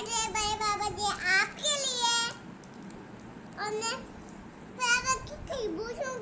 लिए बड़े बाबा जी आपके लिए। और मैं फ्लावर की खरबूजों